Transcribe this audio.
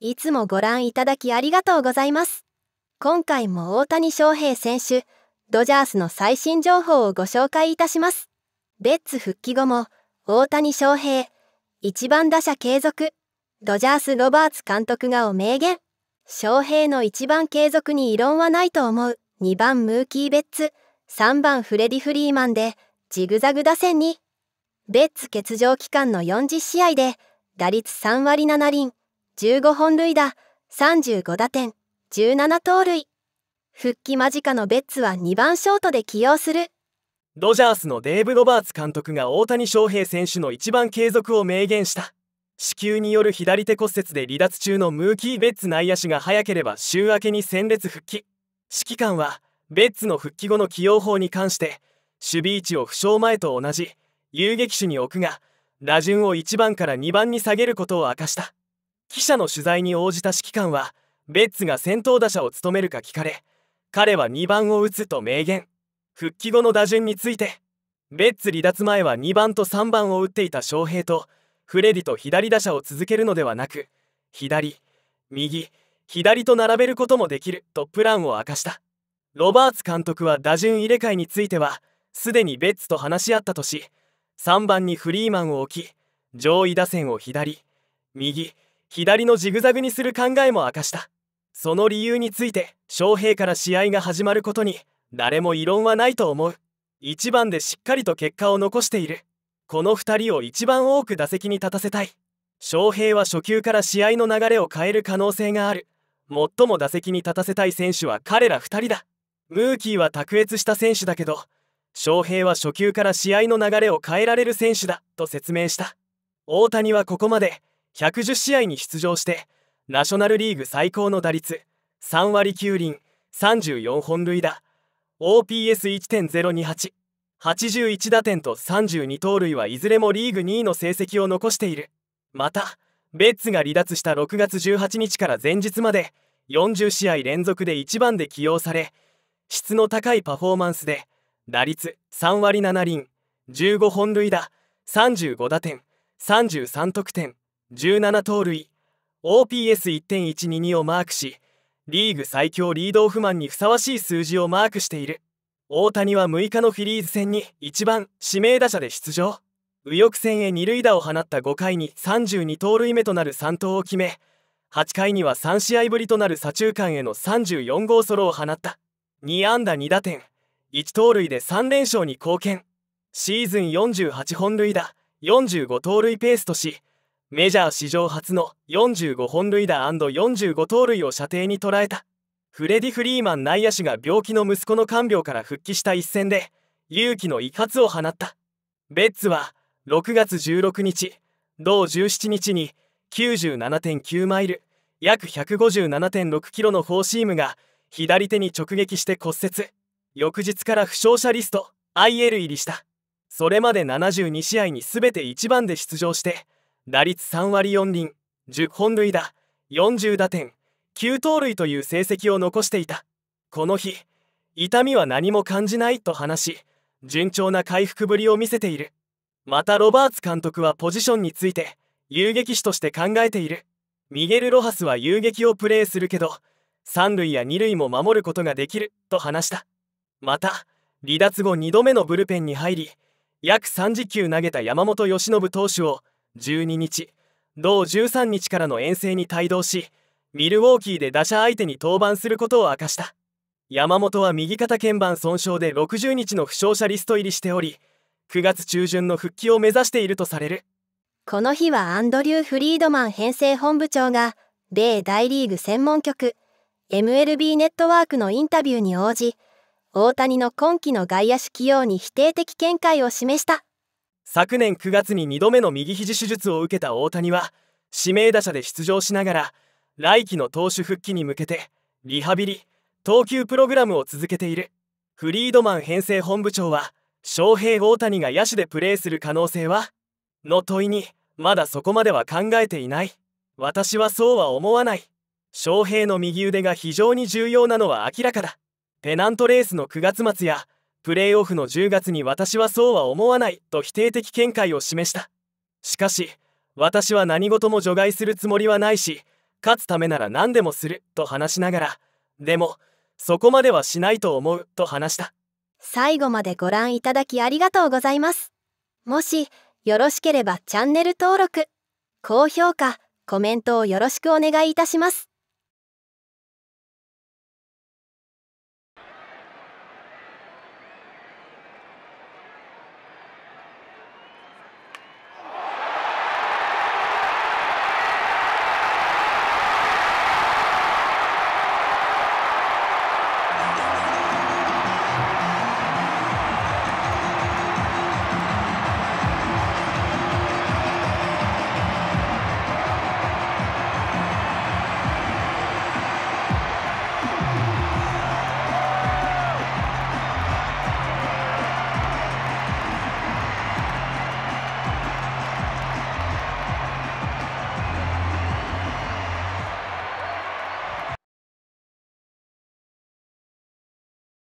いつもご覧いただきありがとうございます。今回も大谷翔平選手、ドジャースの最新情報をご紹介いたします。ベッツ復帰後も、大谷翔平、一番打者継続、ドジャース・ロバーツ監督がお明言。翔平の一番継続に異論はないと思う。2番ムーキー・ベッツ、3番フレディ・フリーマンで、ジグザグ打線に。ベッツ欠場期間の40試合で、打率3割7厘、15本塁打、35打点、17盗塁。復帰間近のベッツは2番ショートで起用する。ドジャースのデーブ・ロバーツ監督が大谷翔平選手の一番継続を明言した。子宮による左手骨折で離脱中のムーキー・ベッツ内野手が早ければ週明けに戦列復帰。指揮官は、ベッツの復帰後の起用法に関して、守備位置を負傷前と同じ、遊撃手に置くが、打順を1番から2番に下げることを明かした。記者の取材に応じた指揮官はベッツが先頭打者を務めるか聞かれ彼は2番を打つと明言。復帰後の打順についてベッツ離脱前は2番と3番を打っていた翔平とフレディと左打者を続けるのではなく左右左と並べることもできるとプランを明かした。ロバーツ監督は打順入れ替えについてはすでにベッツと話し合ったとし3番にフリーマンを置き上位打線を左右左のジグザグにする考えも明かした。その理由について翔平から試合が始まることに誰も異論はないと思う。1番でしっかりと結果を残している。この2人を一番多く打席に立たせたい。翔平は初球から試合の流れを変える可能性がある。最も打席に立たせたい選手は彼ら2人だ。ムーキーは卓越した選手だけど翔平は初球から試合の流れを変えられる選手だと説明した。大谷はここまで110試合に出場してナショナルリーグ最高の打率3割9厘34本塁打 OPS1.028 81打点と32盗塁はいずれもリーグ2位の成績を残している。またベッツが離脱した6月18日から前日まで40試合連続で1番で起用され質の高いパフォーマンスで打率3割7厘15本塁打35打点33得点。17盗塁。OPS1.122 をマークしリーグ最強リードオフマンにふさわしい数字をマークしている。大谷は6日のフィリーズ戦に1番指名打者で出場。右翼戦へ2塁打を放った5回に32盗塁目となる3投を決め8回には3試合ぶりとなる左中間への34号ソロを放った。2安打2打点。1盗塁で3連勝に貢献。シーズン48本塁打45盗塁ペースとしメジャー史上初の45本塁打 &45 盗塁を射程に捉えた。フレディ・フリーマン内野手が病気の息子の看病から復帰した一戦で勇気の一発を放った。ベッツは6月16日同17日に97.9マイル約157.6キロのフォーシームが左手に直撃して骨折。翌日から負傷者リスト IL 入りした。それまで72試合に全て1番で出場して打率3割4厘。10本塁打。40打点。9盗塁という成績を残していた。この日痛みは何も感じないと話し順調な回復ぶりを見せている。またロバーツ監督はポジションについて遊撃手として考えている。ミゲル・ロハスは遊撃をプレーするけど3塁や2塁も守ることができる。と話した。また離脱後2度目のブルペンに入り約30球投げた山本由伸投手を12日同13日からの遠征に帯同しミルウォーキーで打者相手に登板することを明かした。山本は右肩腱板損傷で60日の負傷者リスト入りしており9月中旬の復帰を目指しているとされる。この日はアンドリュー・フリードマン編成本部長が米大リーグ専門局 MLB ネットワークのインタビューに応じ大谷の今季の外野手起用に否定的見解を示した。昨年9月に2度目の右肘手術を受けた大谷は指名打者で出場しながら来季の投手復帰に向けてリハビリ投球プログラムを続けている。フリードマン編成本部長は翔平大谷が野手でプレーする可能性はの問いにまだそこまでは考えていない。私はそうは思わない。翔平の右腕が非常に重要なのは明らかだ。ペナントレースの9月末やプレーオフの10月に私はそうは思わないと否定的見解を示した。しかし私は何事も除外するつもりはないし勝つためなら何でもすると話しながらでもそこまではしないと思うと話した。最後までご覧いただきありがとうございます。もしよろしければチャンネル登録高評価コメントをよろしくお願いいたします。